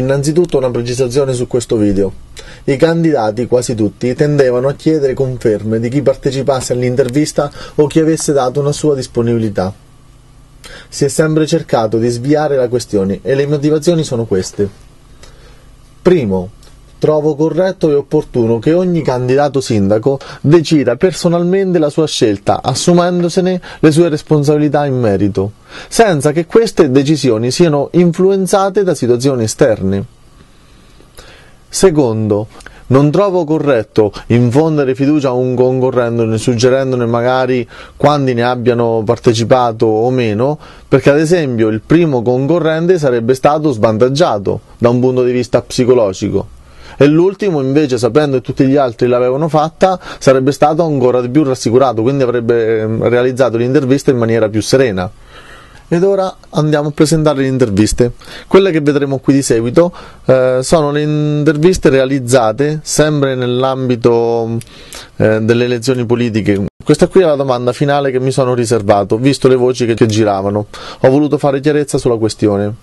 Innanzitutto una precisazione su questo video. I candidati, quasi tutti, tendevano a chiedere conferme di chi partecipasse all'intervista o chi avesse dato una sua disponibilità. Si è sempre cercato di sviare la questione e le motivazioni sono queste. Primo, trovo corretto e opportuno che ogni candidato sindaco decida personalmente la sua scelta, assumendosene le sue responsabilità in merito, senza che queste decisioni siano influenzate da situazioni esterne. Secondo, non trovo corretto infondere fiducia a un concorrente suggerendone magari quanti ne abbiano partecipato o meno, perché ad esempio il primo concorrente sarebbe stato svantaggiato da un punto di vista psicologico e l'ultimo invece sapendo che tutti gli altri l'avevano fatta sarebbe stato ancora di più rassicurato, quindi avrebbe ehm, realizzato l'intervista in maniera più serena. Ed ora andiamo a presentare le interviste. Quelle che vedremo qui di seguito eh, sono le interviste realizzate sempre nell'ambito eh, delle elezioni politiche. Questa qui è la domanda finale che mi sono riservato, visto le voci che, che giravano. Ho voluto fare chiarezza sulla questione.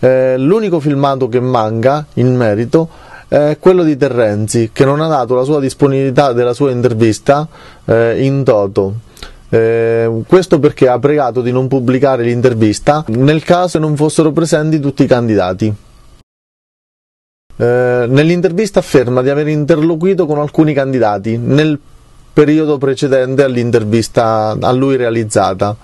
Eh, l'unico filmato che manca in merito è quello di Terrenzi, che non ha dato la sua disponibilità della sua intervista eh, in toto. Eh, questo perché ha pregato di non pubblicare l'intervista nel caso non fossero presenti tutti i candidati. Eh, nell'intervista afferma di aver interloquito con alcuni candidati nel periodo precedente all'intervista a lui realizzata.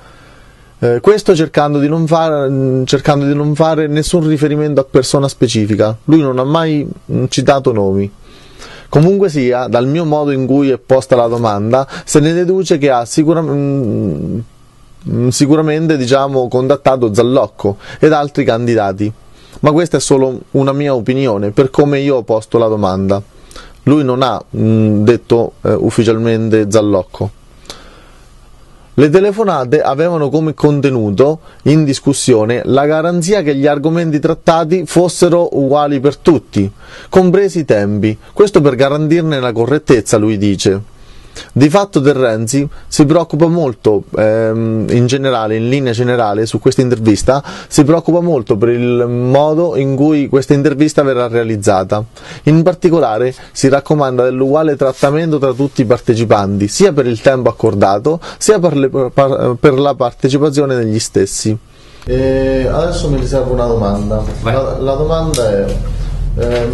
Eh, questo cercando di, fare, cercando di non fare nessun riferimento a persona specifica. Lui non ha mai citato nomi. Comunque sia, dal mio modo in cui è posta la domanda, se ne deduce che ha sicuramente, mm, sicuramente diciamo, contattato Zallocco ed altri candidati. Ma questa è solo una mia opinione, per come io ho posto la domanda. Lui non ha mh, mm, detto eh, ufficialmente Zallocco. Le telefonate avevano come contenuto in discussione la garanzia che gli argomenti trattati fossero uguali per tutti, compresi i tempi, questo per garantirne la correttezza, lui dice. Di fatto Terrenzi si preoccupa molto, ehm, in generale, in linea generale, su questa intervista, si preoccupa molto per il modo in cui questa intervista verrà realizzata. In particolare si raccomanda dell'uguale trattamento tra tutti i partecipanti, sia per il tempo accordato, sia per, le, per la partecipazione degli stessi. E adesso mi riservo una domanda. La, la domanda è eh,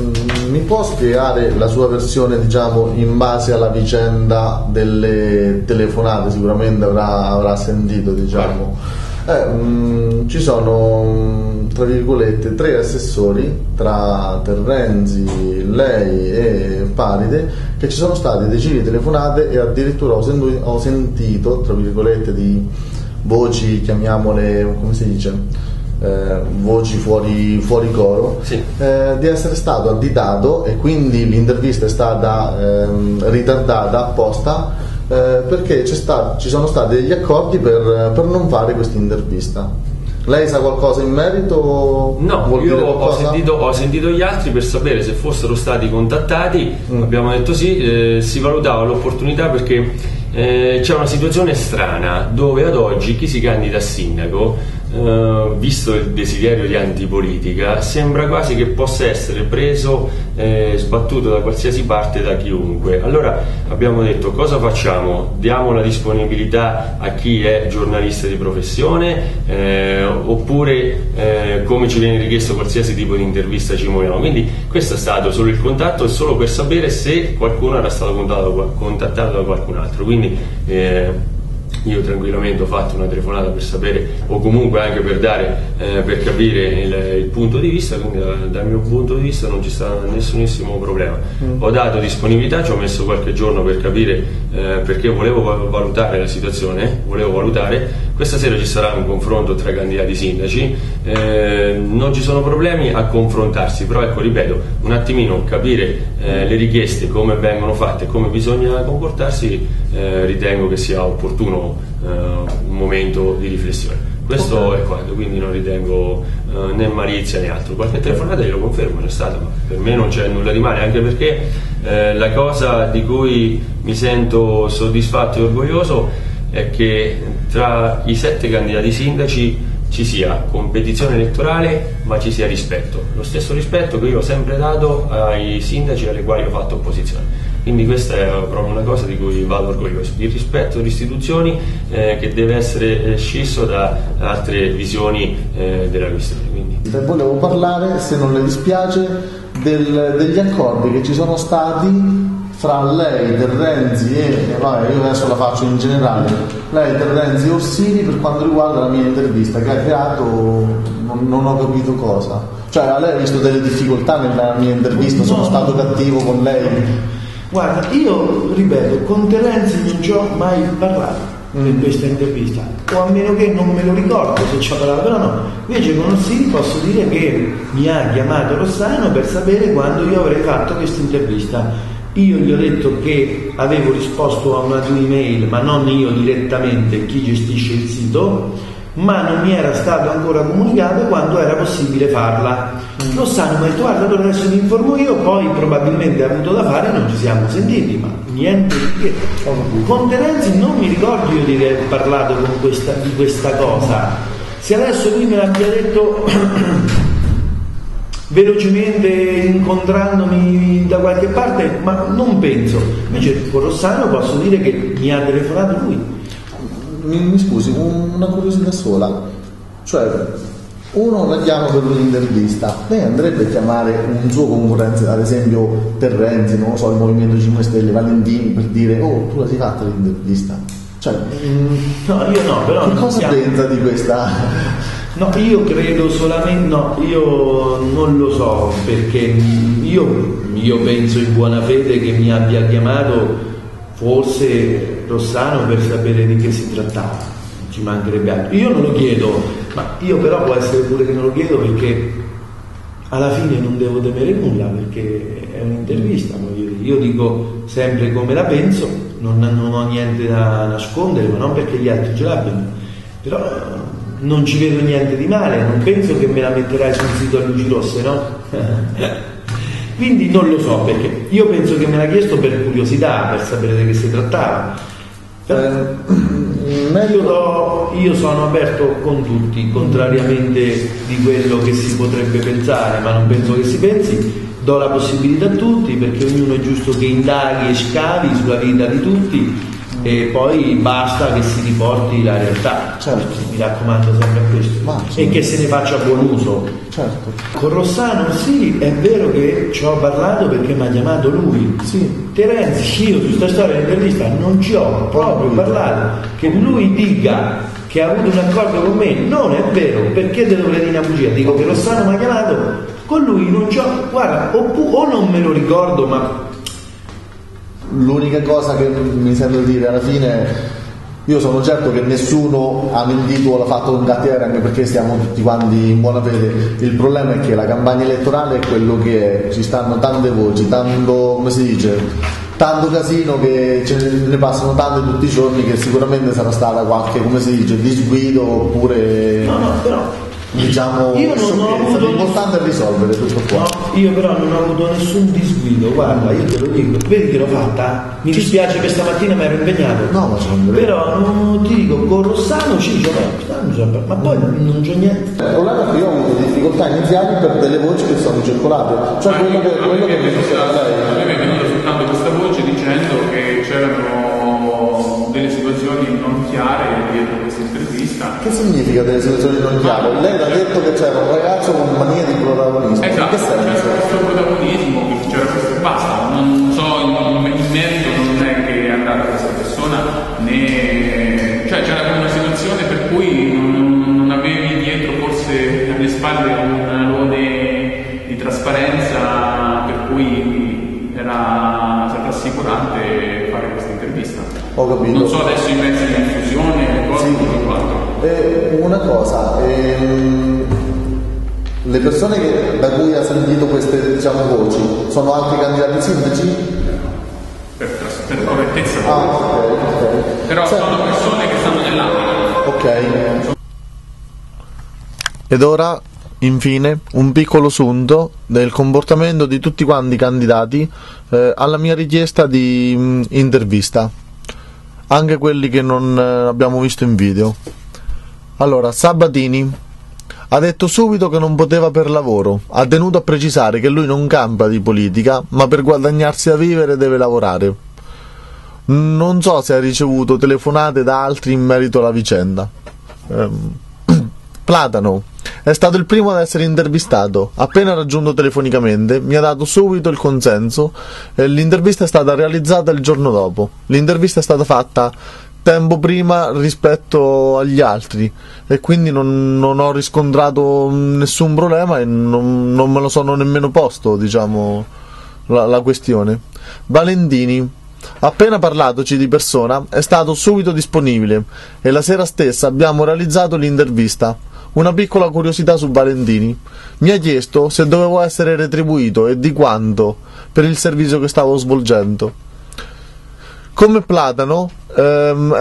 mi può spiegare la sua versione, diciamo, in base alla vicenda delle telefonate? Sicuramente avrà, avrà sentito, diciamo. Eh, mh, mm, ci sono, tra virgolette, tre assessori tra Terrenzi, lei e Paride che ci sono state decine di telefonate e addirittura ho sentito, ho sentito tra virgolette, di voci, chiamiamole, come si dice? Eh, voci fuori, fuori coro, sì. eh, di essere stato additato e quindi l'intervista è stata ehm, ritardata apposta eh, perché stato, ci sono stati degli accordi per, per non fare questa intervista. Lei sa qualcosa in merito? No, io ho sentito, ho sentito, gli altri per sapere se fossero stati contattati, mm. abbiamo detto sì, eh, si valutava l'opportunità perché eh, c'è una situazione strana dove ad oggi chi si candida a sindaco Uh, visto il desiderio di antipolitica, sembra quasi che possa essere preso eh, sbattuto da qualsiasi parte da chiunque. Allora abbiamo detto cosa facciamo? Diamo la disponibilità a chi è giornalista di professione eh, oppure eh, come ci viene richiesto qualsiasi tipo di intervista ci muoviamo. Quindi questo è stato solo il contatto e solo per sapere se qualcuno era stato contattato, contattato da qualcun altro. Quindi, eh, io tranquillamente ho fatto una telefonata per sapere o comunque anche per dare eh, per capire il, il, punto di vista quindi dal, dal, mio punto di vista non ci sta nessunissimo problema. Mm. ho dato disponibilità ci ho messo qualche giorno per capire eh, perché volevo valutare la situazione volevo valutare. Questa sera ci sarà un confronto tra i candidati sindaci. Eh, non ci sono problemi a confrontarsi però ecco ripeto un attimino capire eh, le richieste come vengono fatte come bisogna comportarsi eh, ritengo che sia opportuno eh, un momento di riflessione. Questo okay. è quanto, quindi non ritengo eh, né malizia né altro. Qualche telefonata glielo confermo, c'è stata, ma per me non c'è nulla di male, anche perché eh, la cosa di cui mi sento soddisfatto e orgoglioso è che tra i sette candidati sindaci ci sia competizione elettorale ma ci sia rispetto, lo stesso rispetto che io ho sempre dato ai sindaci alle quali ho fatto opposizione. Quindi questa è proprio una cosa di cui vado orgoglioso, il rispetto delle istituzioni eh, che deve essere eh, scisso da altre visioni eh, della questione. Quindi. Volevo parlare, se non le dispiace, del, degli accordi che ci sono stati fra lei, Terrenzi e, vabbè, io adesso la faccio in generale, lei, Terrenzi e Orsini per quanto riguarda la mia intervista che ha creato, non, non ho capito cosa. Cioè, lei ha visto delle difficoltà nella mia intervista, sono stato cattivo con lei? Guarda, io ripeto, con Terrenzi non ci ho mai parlato mm. in questa intervista, o a meno che non me lo ricordo se ci ho parlato, però no. Invece con Orsini posso dire che mi ha chiamato Rossano per sapere quando io avrei fatto questa intervista io gli ho detto che avevo risposto a una tua email, ma non io direttamente, chi gestisce il sito, ma non mi era stato ancora comunicato quando era possibile farla. Mm. Lo sanno, mi ha detto guarda allora adesso mi informo io, poi probabilmente ha avuto da fare non ci siamo sentiti, ma niente di che. Con Terenzi non mi ricordo io di aver parlato questa, di questa cosa. Se adesso lui me l'abbia detto velocemente incontrandomi da qualche parte, ma non penso. Invece con Rossano posso dire che mi ha telefonato lui. Mi, mi scusi, una curiosità sola. Cioè, uno la chiama per un'intervista, lei andrebbe a chiamare un suo concorrente, ad esempio Terrenzi, non lo so, il Movimento 5 Stelle, Valentini, per dire, oh, tu la sei fatta l'intervista? Cioè, mm, no, io no, però... Che cosa pensa di questa... No, io credo solamente, no, io non lo so perché io, io penso in buona fede che mi abbia chiamato forse Rossano per sapere di che si trattava, ci mancherebbe altro. Io non lo chiedo, ma io però può essere pure che non lo chiedo perché alla fine non devo temere nulla perché è un'intervista, io dico sempre come la penso, non, non ho niente da nascondere, ma non perché gli altri ce l'abbiano, però non ci vedo niente di male, non penso che me la metterai sul sito a luci rosse, no? Quindi non lo so perché io penso che me l'ha chiesto per curiosità, per sapere di che si trattava. Eh, io, do, io sono aperto con tutti, contrariamente di quello che si potrebbe pensare, ma non penso che si pensi, do la possibilità a tutti perché ognuno è giusto che indaghi e scavi sulla vita di tutti e poi basta che si riporti la realtà. Certo. Mi raccomando sempre a questo. Ma, e che se ne faccia buon uso. Certo. Con Rossano sì, è vero che ci ho parlato perché mi ha chiamato lui. Sì. Terenzi, io su questa storia dell'intervista non ci ho proprio parlato. Che lui dica che ha avuto un accordo con me non è vero, perché dovrei dire una bugia? Dico che Rossano mi ha chiamato, con lui non ci ho. Guarda, o, o non me lo ricordo, ma l'unica cosa che mi sento di dire alla fine io sono certo che nessuno ha mentito o l'ha fatto con cattiveria anche perché stiamo tutti quanti in buona fede. Il problema è che la campagna elettorale è quello che è. Ci stanno tante voci tanto come si dice tanto casino che ce ne passano tante tutti i giorni che sicuramente sarà stata qualche come si dice disguido oppure no no però diciamo io non ho avuto l'importante è risolvere tutto qua. No, io però non ho avuto nessun disguido. Guarda io te lo dico vedi che l'ho fatta? Mi dispiace che stamattina mi ero impegnato. No ma sono però non ti dico con Rossano ci gioco ma poi non c'è niente. È che io ho avuto difficoltà iniziali per delle voci che sono circolate cioè quello che, quello che mi diceva lei Significa delle situazioni non chiare? Lei ha detto che c'era un ragazzo con mania di protagonismo. Esatto, che c'era questo protagonismo, c'era questo basta, non so, in, in merito non è che è andata questa persona né. cioè c'era una situazione per cui non, non avevi dietro forse alle spalle un lode di trasparenza per cui era stato rassicurante fare questa intervista. Ho capito. Non so adesso i mezzi di. Eh, una cosa, ehm, le persone che, da cui ha sentito queste diciamo, voci sono anche candidati sindaci? Per, per correttezza. Ah, ok, ok. Però cioè, sono persone che stanno nell'ambito. Ok. Ed ora infine un piccolo sunto del comportamento di tutti quanti i candidati eh, alla mia richiesta di mh, intervista anche quelli che non eh, abbiamo visto in video. Allora, Sabatini ha detto subito che non poteva per lavoro, ha tenuto a precisare che lui non campa di politica, ma per guadagnarsi a vivere deve lavorare. Non so se ha ricevuto telefonate da altri in merito alla vicenda. Ehm, Platano è stato il primo ad essere intervistato. Appena raggiunto telefonicamente, mi ha dato subito il consenso e l'intervista è stata realizzata il giorno dopo. L'intervista è stata fatta tempo prima rispetto agli altri e quindi non, non ho riscontrato nessun problema e non, non, me lo sono nemmeno posto, diciamo, la, la questione. Valentini Appena parlatoci di persona, è stato subito disponibile e la sera stessa abbiamo realizzato l'intervista. Una piccola curiosità su Valentini. Mi ha chiesto se dovevo essere retribuito e di quanto per il servizio che stavo svolgendo. Come Platano, ehm,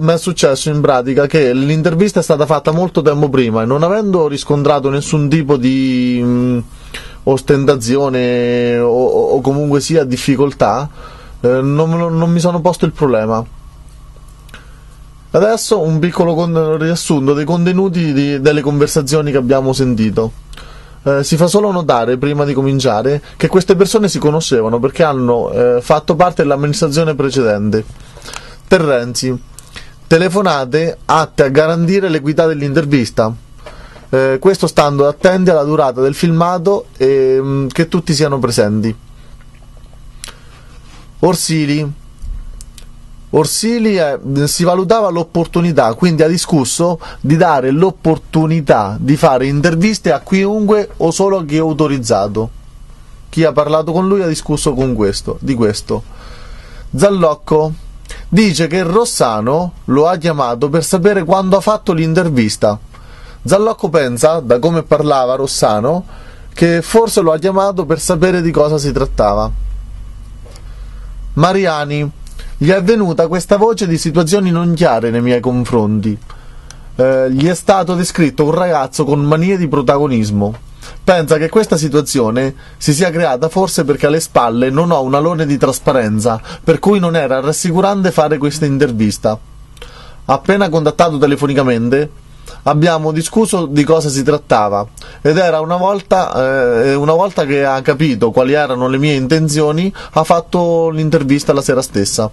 mi è successo in pratica che l'intervista è stata fatta molto tempo prima e non avendo riscontrato nessun tipo di mh, mm, ostentazione o, o comunque sia difficoltà, eh, non, non, mi sono posto il problema. Adesso un piccolo con- riassunto dei contenuti di, delle conversazioni che abbiamo sentito. Eh, si fa solo notare, prima di cominciare, che queste persone si conoscevano perché hanno eh, fatto parte dell'amministrazione precedente. Terrenzi. Telefonate atte a garantire l'equità dell'intervista. Eh, questo stando attenti alla durata del filmato e mh, mm, che tutti siano presenti. Orsili. Orsili eh, si valutava l'opportunità, quindi ha discusso di dare l'opportunità di fare interviste a chiunque o solo a chi è autorizzato. Chi ha parlato con lui ha discusso con questo, di questo. Zallocco dice che Rossano lo ha chiamato per sapere quando ha fatto l'intervista. Zallocco pensa, da come parlava Rossano, che forse lo ha chiamato per sapere di cosa si trattava. Mariani, gli è venuta questa voce di situazioni non chiare nei miei confronti. Eh, gli è stato descritto un ragazzo con manie di protagonismo. Pensa che questa situazione si sia creata forse perché alle spalle non ho un alone di trasparenza, per cui non era rassicurante fare questa intervista. Appena contattato telefonicamente, abbiamo discusso di cosa si trattava ed era una volta, eh, una volta che ha capito quali erano le mie intenzioni ha fatto l'intervista la sera stessa.